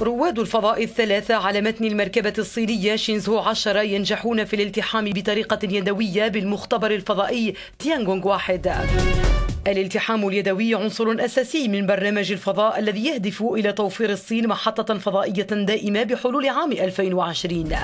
رواد الفضاء الثلاثة على متن المركبة الصينية شينزو عشرة ينجحون في الالتحام بطريقة يدوية بالمختبر الفضائي تيانغونغ واحد. الالتحام اليدوي عنصر أساسي من برنامج الفضاء الذي يهدف إلى توفير الصين محطة فضائية دائمة بحلول عام 2020